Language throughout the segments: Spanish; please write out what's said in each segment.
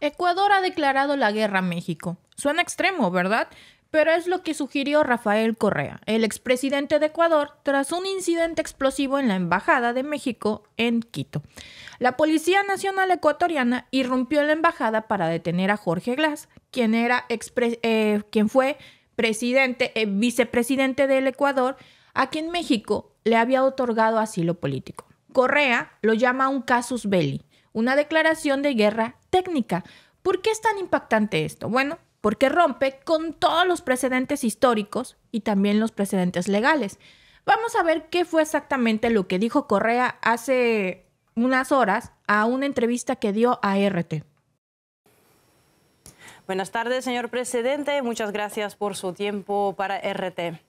Ecuador ha declarado la guerra a México. Suena extremo, ¿verdad? Pero es lo que sugirió Rafael Correa, el expresidente de Ecuador, tras un incidente explosivo en la Embajada de México en Quito. La Policía Nacional Ecuatoriana irrumpió en la embajada para detener a Jorge Glass, quien, era eh, quien fue presidente, eh, vicepresidente del Ecuador, a quien México le había otorgado asilo político. Correa lo llama un casus belli, una declaración de guerra técnica. ¿Por qué es tan impactante esto? Bueno, porque rompe con todos los precedentes históricos y también los precedentes legales. Vamos a ver qué fue exactamente lo que dijo Correa hace unas horas a una entrevista que dio a RT. Buenas tardes, señor presidente. Muchas gracias por su tiempo para RT.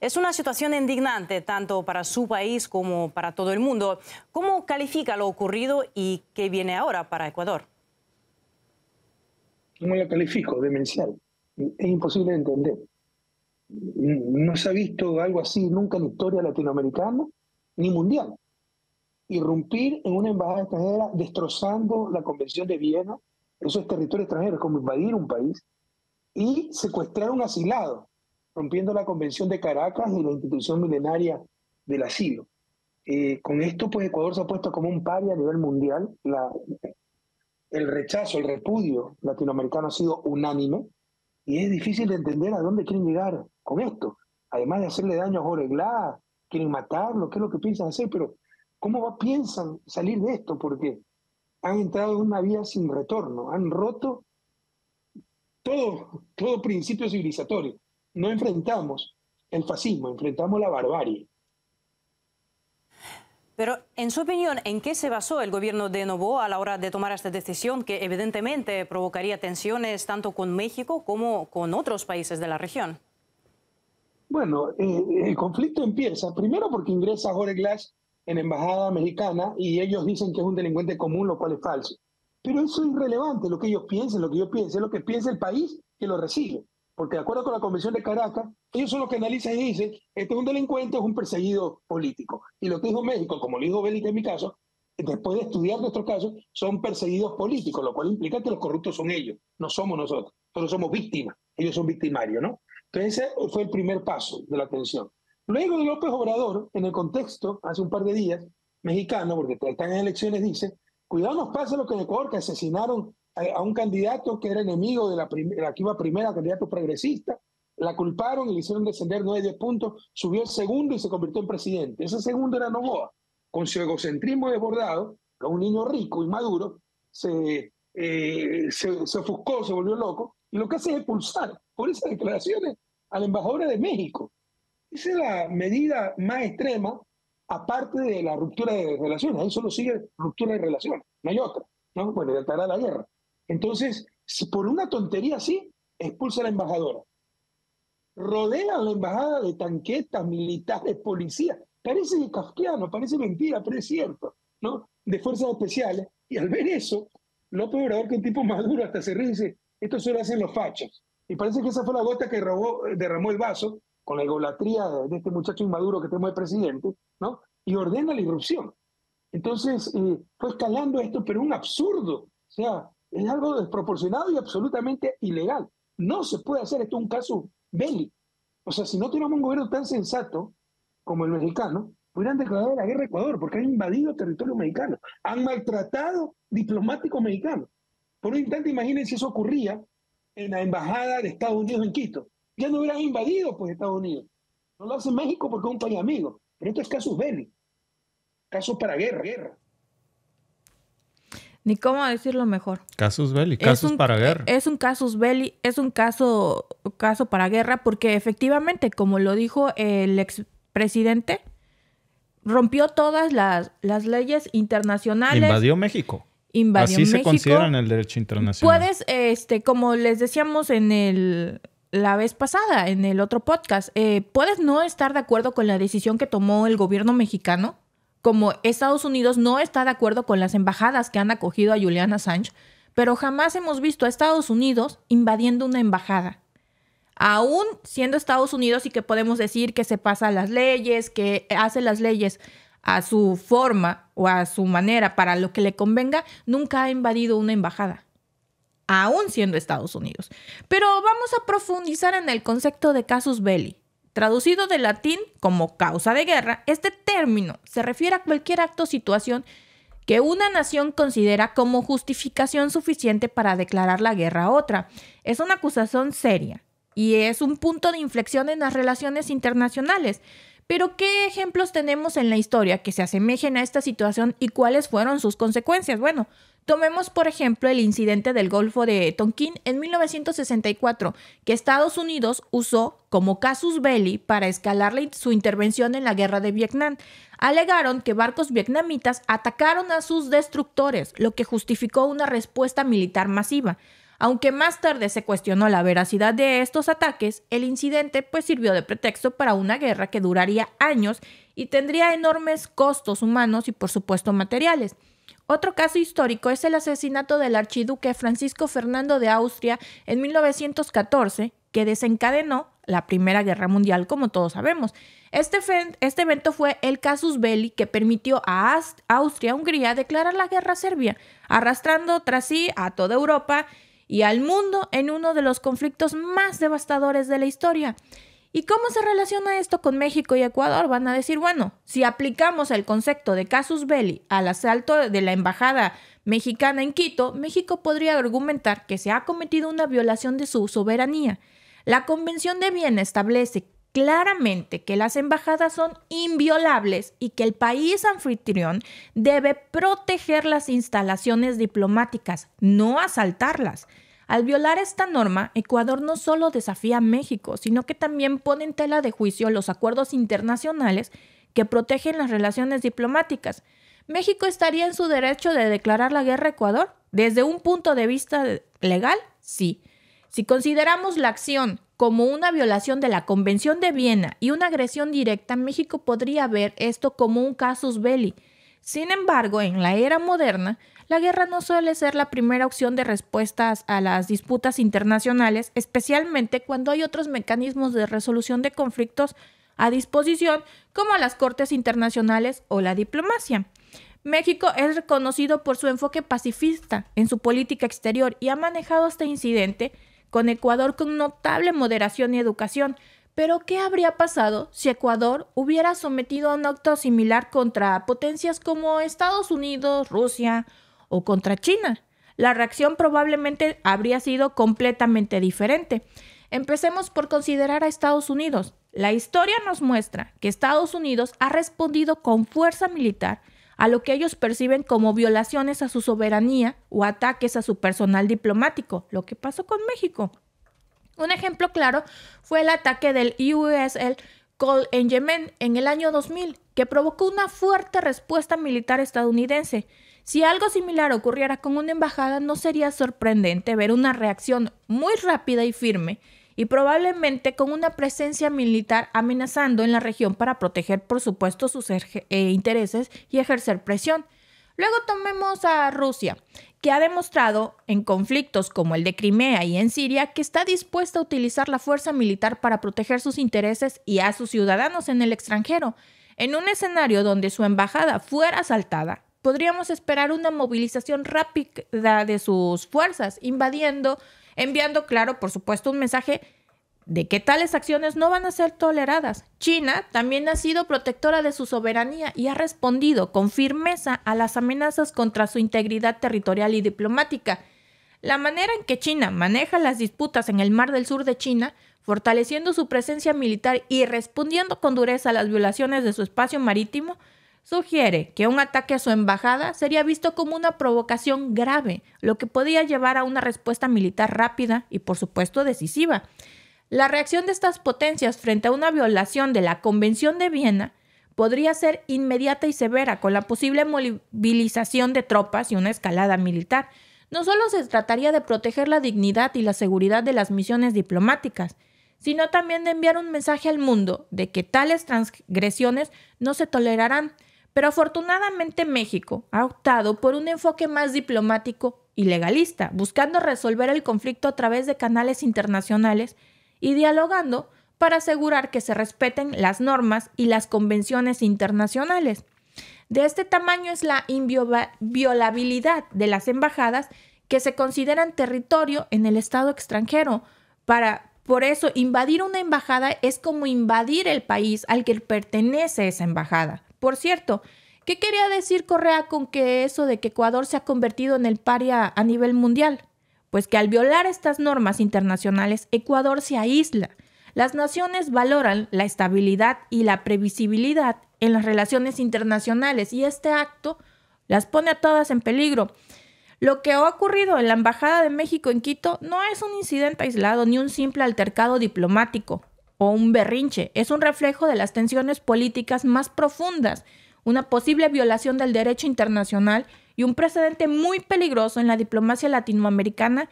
Es una situación indignante tanto para su país como para todo el mundo. ¿Cómo califica lo ocurrido y qué viene ahora para Ecuador? ¿Cómo lo califico? Demencial. Es imposible de entender. No se ha visto algo así nunca en la historia latinoamericana ni mundial. Irrumpir en una embajada extranjera destrozando la Convención de Viena, eso es territorio extranjero, es como invadir un país, y secuestrar un asilado, rompiendo la Convención de Caracas y la institución milenaria del asilo. Eh, con esto, pues Ecuador se ha puesto como un paria a nivel mundial. La, el rechazo, el repudio latinoamericano ha sido unánime y es difícil de entender a dónde quieren llegar con esto. Además de hacerle daño a Jorge Glass, quieren matarlo, qué es lo que piensan hacer, pero ¿cómo piensan salir de esto? Porque han entrado en una vía sin retorno, han roto todo, todo principio civilizatorio. No enfrentamos el fascismo, enfrentamos la barbarie. Pero, en su opinión, ¿en qué se basó el gobierno de Novoa a la hora de tomar esta decisión que evidentemente provocaría tensiones tanto con México como con otros países de la región? Bueno, eh, el conflicto empieza primero porque ingresa Jorge Glass en embajada mexicana y ellos dicen que es un delincuente común, lo cual es falso. Pero eso es irrelevante, lo que ellos piensen, lo que yo piense, lo que piensa el país que lo recibe porque de acuerdo con la Convención de Caracas, ellos son los que analizan y dicen, este es un delincuente, es un perseguido político. Y lo que dijo México, como lo dijo Bélica en mi caso, después de estudiar nuestro caso, son perseguidos políticos, lo cual implica que los corruptos son ellos, no somos nosotros. Nosotros somos víctimas, ellos son victimarios, ¿no? Entonces ese fue el primer paso de la atención. Luego de López Obrador, en el contexto, hace un par de días, mexicano, porque están en elecciones, dice, cuidado nos pasa lo que en Ecuador, que asesinaron a un candidato que era enemigo de la, la que iba primera, candidato progresista, la culparon y le hicieron descender nueve puntos, subió el segundo y se convirtió en presidente. Ese segundo era Novoa, con su egocentrismo desbordado, con un niño rico y maduro, se, eh, se, se, ofuscó, se volvió loco, y lo que hace es expulsar por esas declaraciones a la embajadora de México. Esa es la medida más extrema, aparte de la ruptura de relaciones. Ahí solo sigue ruptura de relaciones, no hay otra. ¿no? Bueno, declarar la guerra. Entonces, por una tontería así, expulsa a la embajadora. Rodean la embajada de tanquetas, militares, policías. Parece kafkiano, parece mentira, pero es cierto, ¿no? De fuerzas especiales. Y al ver eso, López Obrador, que es un tipo maduro, hasta se ríe y dice, esto solo hacen los fachos. Y parece que esa fue la gota que derramó el vaso con la egolatría de, este muchacho inmaduro que tenemos de presidente, ¿no? Y ordena la irrupción. Entonces, eh, fue escalando esto, pero un absurdo. O sea, es algo desproporcionado y absolutamente ilegal. No se puede hacer esto un caso bélico. O sea, si no tenemos un gobierno tan sensato como el mexicano, hubieran declarado la guerra a Ecuador porque han invadido territorio mexicano, han maltratado diplomáticos mexicanos. Por un instante, imagínense si eso ocurría en la embajada de Estados Unidos en Quito. Ya no hubieran invadido pues Estados Unidos. No lo hace México porque es un país amigo. Pero esto es casos bélicos. Casos para guerra, guerra ni cómo decirlo mejor. Casus belli, casos para guerra. Es un casus belli, es un caso, caso para guerra porque efectivamente, como lo dijo el expresidente, rompió todas las, las leyes internacionales. Invadió México. Invadió Así se considera en el derecho internacional. Puedes, este, como les decíamos en el la vez pasada, en el otro podcast, eh, puedes no estar de acuerdo con la decisión que tomó el gobierno mexicano, como Estados Unidos no está de acuerdo con las embajadas que han acogido a Julian Assange, pero jamás hemos visto a Estados Unidos invadiendo una embajada. Aún siendo Estados Unidos y que podemos decir que se pasa las leyes, que hace las leyes a su forma o a su manera para lo que le convenga, nunca ha invadido una embajada. aún siendo Estados Unidos. Pero vamos a profundizar en el concepto de casus belli. Traducido del latín como causa de guerra, este término se refiere a cualquier acto o situación que una nación considera como justificación suficiente para declarar la guerra a otra. Es una acusación seria y es un punto de inflexión en las relaciones internacionales. Pero ¿qué ejemplos tenemos en la historia que se asemejen a esta situación y cuáles fueron sus consecuencias? Bueno, Tomemos, por ejemplo, el incidente del Golfo de Tonkin en 1964, que Estados Unidos usó como casus belli para escalar su intervención en la guerra de Vietnam. Alegaron que barcos vietnamitas atacaron a sus destructores, lo que justificó una respuesta militar masiva. Aunque más tarde se cuestionó la veracidad de estos ataques, el incidente pues sirvió de pretexto para una guerra que duraría años y tendría enormes costos humanos y por supuesto materiales. Otro caso histórico es el asesinato del archiduque Francisco Fernando de Austria en 1914, que desencadenó la Primera Guerra Mundial, como todos sabemos. Este, este evento fue el casus belli que permitió a Austria-Hungría declarar la guerra a Serbia, arrastrando tras sí a toda Europa y al mundo en uno de los conflictos más devastadores de la historia. ¿Y cómo se relaciona esto con México y Ecuador? Van a decir, bueno, si aplicamos el concepto de casus belli al asalto de la embajada mexicana en Quito, México podría argumentar que se ha cometido una violación de su soberanía. La Convención de Viena establece claramente que las embajadas son inviolables y que el país anfitrión debe proteger las instalaciones diplomáticas, no asaltarlas. Al violar esta norma, Ecuador no solo desafía a México, sino que también pone en tela de juicio los acuerdos internacionales que protegen las relaciones diplomáticas. ¿México estaría en su derecho de declarar la guerra a Ecuador? Desde un punto de vista legal, sí. Si consideramos la acción como una violación de la Convención de Viena y una agresión directa, México podría ver esto como un casus belli. Sin embargo, en la era moderna, la guerra no suele ser la primera opción de respuestas a las disputas internacionales, especialmente cuando hay otros mecanismos de resolución de conflictos a disposición, como las cortes internacionales o la diplomacia. México es reconocido por su enfoque pacifista en su política exterior y ha manejado este incidente con Ecuador con notable moderación y educación. Pero, ¿qué habría pasado si Ecuador hubiera sometido a un acto similar contra potencias como Estados Unidos, Rusia o contra China. La reacción probablemente habría sido completamente diferente. Empecemos por considerar a Estados Unidos. La historia nos muestra que Estados Unidos ha respondido con fuerza militar a lo que ellos perciben como violaciones a su soberanía o ataques a su personal diplomático, lo que pasó con México. Un ejemplo claro fue el ataque del USL Cole en Yemen en el año 2000, que provocó una fuerte respuesta militar estadounidense. Si algo similar ocurriera con una embajada, no sería sorprendente ver una reacción muy rápida y firme y probablemente con una presencia militar amenazando en la región para proteger, por supuesto, sus eh, intereses y ejercer presión. Luego tomemos a Rusia, que ha demostrado en conflictos como el de Crimea y en Siria que está dispuesta a utilizar la fuerza militar para proteger sus intereses y a sus ciudadanos en el extranjero. En un escenario donde su embajada fuera asaltada, podríamos esperar una movilización rápida de sus fuerzas, invadiendo, enviando, claro, por supuesto, un mensaje de que tales acciones no van a ser toleradas. China también ha sido protectora de su soberanía y ha respondido con firmeza a las amenazas contra su integridad territorial y diplomática. La manera en que China maneja las disputas en el Mar del Sur de China, fortaleciendo su presencia militar y respondiendo con dureza a las violaciones de su espacio marítimo, sugiere que un ataque a su embajada sería visto como una provocación grave, lo que podía llevar a una respuesta militar rápida y por supuesto decisiva. La reacción de estas potencias frente a una violación de la Convención de Viena podría ser inmediata y severa, con la posible movilización de tropas y una escalada militar. No solo se trataría de proteger la dignidad y la seguridad de las misiones diplomáticas, sino también de enviar un mensaje al mundo de que tales transgresiones no se tolerarán pero afortunadamente México ha optado por un enfoque más diplomático y legalista, buscando resolver el conflicto a través de canales internacionales y dialogando para asegurar que se respeten las normas y las convenciones internacionales. De este tamaño es la inviolabilidad de las embajadas que se consideran territorio en el Estado extranjero. Para, por eso, invadir una embajada es como invadir el país al que pertenece esa embajada. Por cierto, ¿qué quería decir Correa con que eso de que Ecuador se ha convertido en el paria a nivel mundial? Pues que al violar estas normas internacionales, Ecuador se aísla. Las naciones valoran la estabilidad y la previsibilidad en las relaciones internacionales y este acto las pone a todas en peligro. Lo que ha ocurrido en la Embajada de México en Quito no es un incidente aislado ni un simple altercado diplomático o un berrinche, es un reflejo de las tensiones políticas más profundas, una posible violación del derecho internacional y un precedente muy peligroso en la diplomacia latinoamericana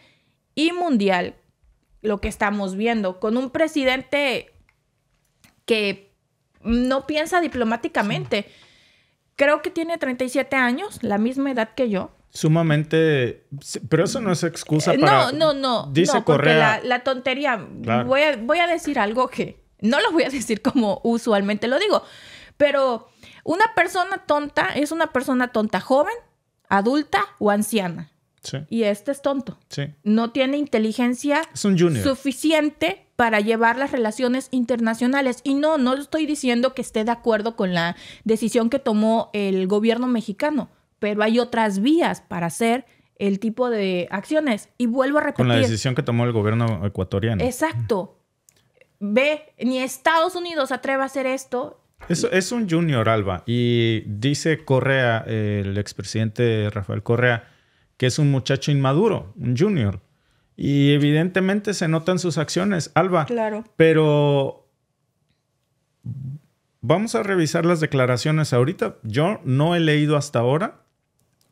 y mundial, lo que estamos viendo, con un presidente que no piensa diplomáticamente. Creo que tiene 37 años, la misma edad que yo. Sumamente. Pero eso no es excusa eh, para. No, no, no. Dice no, Correa. La, tontería. Voy, a, voy a decir algo que. No lo voy a decir como usualmente lo digo. Pero una persona tonta es una persona tonta joven, adulta o anciana. Sí. Y este es tonto. Sí. No tiene inteligencia suficiente para llevar las relaciones internacionales. Y no, no estoy diciendo que esté de acuerdo con la decisión que tomó el gobierno mexicano, pero hay otras vías para hacer el tipo de acciones. Y vuelvo a repetir. Con la decisión que tomó el gobierno ecuatoriano. Exacto. Ve, ni Estados Unidos atreve a hacer esto es, es un junior, Alba. Y dice Correa, el expresidente Rafael Correa, que es un muchacho inmaduro, un junior. Y evidentemente se notan sus acciones, Alba. Claro. Pero vamos a revisar las declaraciones ahorita. Yo no he leído hasta ahora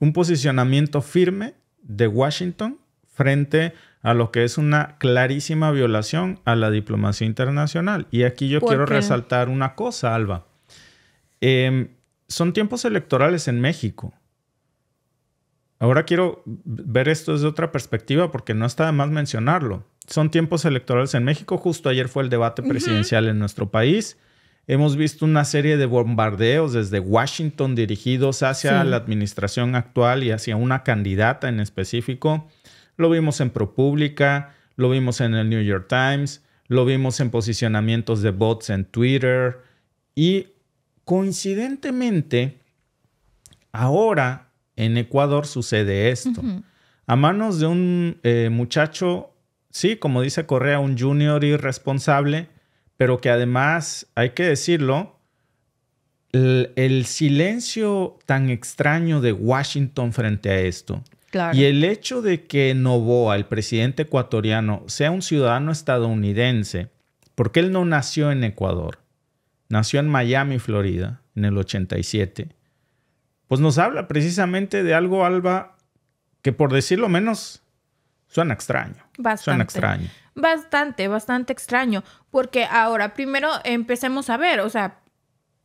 un posicionamiento firme de Washington frente a lo que es una clarísima violación a la diplomacia internacional. Y aquí yo quiero resaltar una cosa, Alba. Em, son tiempos electorales en México. Ahora quiero ver esto desde otra perspectiva porque no está de más mencionarlo. Son tiempos electorales en México. Justo ayer fue el debate presidencial en nuestro país. Hemos visto una serie de bombardeos desde Washington dirigidos hacia la administración actual y hacia una candidata en específico. Lo vimos en ProPublica, lo vimos en el New York Times, lo vimos en posicionamientos de bots en Twitter. Y coincidentemente, ahora en Ecuador sucede esto. A manos de un eh, muchacho, sí, como dice Correa, un junior irresponsable, pero que además, hay que decirlo, el silencio tan extraño de Washington frente a esto y el hecho de que Novoa, el presidente ecuatoriano, sea un ciudadano estadounidense, porque él no nació en Ecuador, nació en Miami, Florida, en el 87, pues nos habla precisamente de algo, Alba, que por decirlo menos, suena extraño. Bastante. Suena extraño. Bastante, bastante extraño. Porque ahora, primero empecemos a ver, o sea,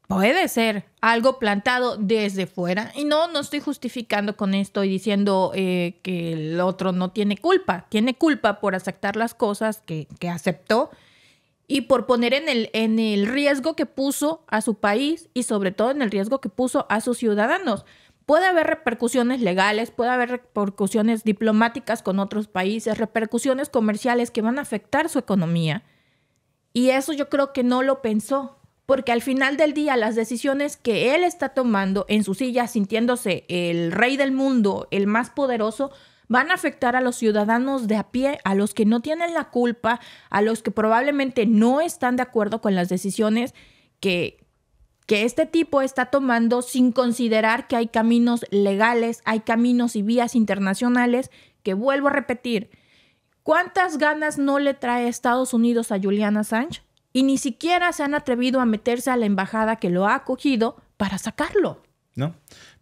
Puede ser algo plantado desde fuera. Y no, no estoy justificando con esto y diciendo eh, que el otro no tiene culpa. Tiene culpa por aceptar las cosas que, que aceptó y por poner en el, en el riesgo que puso a su país y sobre todo en el riesgo que puso a sus ciudadanos. Puede haber repercusiones legales, puede haber repercusiones diplomáticas con otros países, repercusiones comerciales que van a afectar su economía. Y eso yo creo que no lo pensó porque al final del día las decisiones que él está tomando en su silla, sintiéndose el rey del mundo, el más poderoso, van a afectar a los ciudadanos de a pie, a los que no tienen la culpa, a los que probablemente no están de acuerdo con las decisiones que, que este tipo está tomando sin considerar que hay caminos legales, hay caminos y vías internacionales que vuelvo a repetir. ¿Cuántas ganas no le trae Estados Unidos a Juliana Sánchez? y ni siquiera se han atrevido a meterse a la embajada que lo ha acogido para sacarlo. No.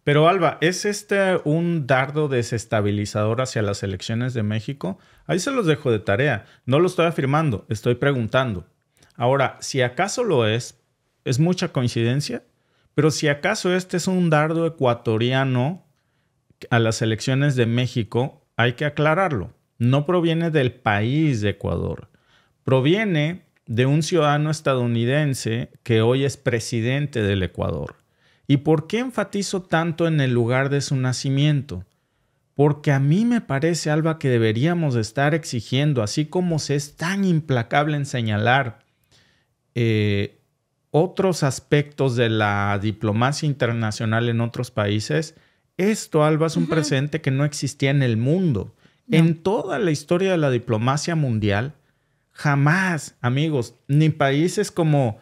Pero Alba, ¿es este un dardo desestabilizador hacia las elecciones de México? Ahí se los dejo de tarea. No lo estoy afirmando, estoy preguntando. Ahora, si acaso lo es, es mucha coincidencia, pero si acaso este es un dardo ecuatoriano a las elecciones de México, hay que aclararlo. No proviene del país de Ecuador. Proviene de un ciudadano estadounidense que hoy es presidente del Ecuador. ¿Y por qué enfatizo tanto en el lugar de su nacimiento? porque a mí me parece, Alba, que deberíamos estar exigiendo, así como se es tan implacable en señalar eh, otros aspectos de la diplomacia internacional en otros países, esto, Alba, es un presente que no existía en el mundo. En toda la historia de la diplomacia mundial, jamás, amigos, ni países como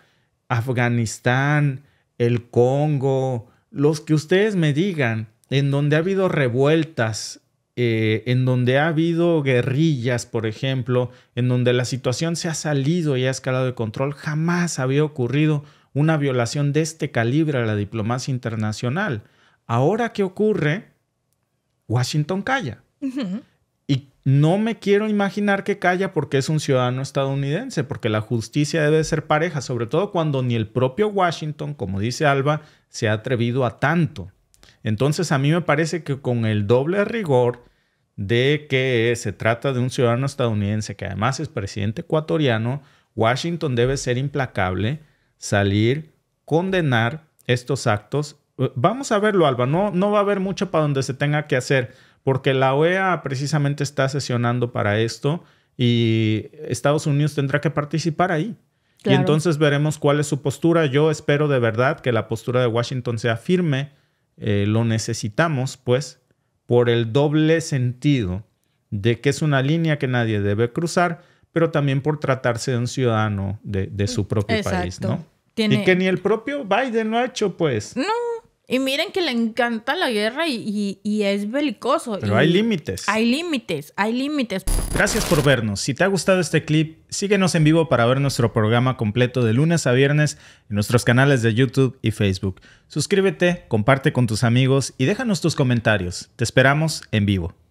Afganistán, el Congo, los que ustedes me digan, en donde ha habido revueltas, eh, en donde ha habido guerrillas, por ejemplo, en donde la situación se ha salido y ha escalado de control, jamás había ocurrido una violación de este calibre a la diplomacia internacional. Ahora, ¿qué ocurre? Washington calla. Y no me quiero imaginar que calla porque es un ciudadano estadounidense, porque la justicia debe ser pareja, sobre todo cuando ni el propio Washington, como dice Alba, se ha atrevido a tanto. Entonces a mí me parece que con el doble rigor de que se trata de un ciudadano estadounidense que además es presidente ecuatoriano, Washington debe ser implacable, salir, condenar estos actos. Eh, vamos a verlo, Alba, no, no va a haber mucho para donde se tenga que hacer, porque la OEA precisamente está sesionando para esto y Estados Unidos tendrá que participar ahí. Y entonces veremos cuál es su postura. Yo espero de verdad que la postura de Washington sea firme eh, lo necesitamos, pues, por el doble sentido de que es una línea que nadie debe cruzar, pero también por tratarse de un ciudadano de, su propio país, ¿no? Y que ni el propio Biden lo ha hecho, pues. No, y miren que le encanta la guerra y, es belicoso. Pero hay límites. Hay límites, hay límites. Gracias por vernos. Si te ha gustado este clip, síguenos en vivo para ver nuestro programa completo de lunes a viernes en nuestros canales de YouTube y Facebook. Suscríbete, comparte con tus amigos y déjanos tus comentarios. Te esperamos en vivo.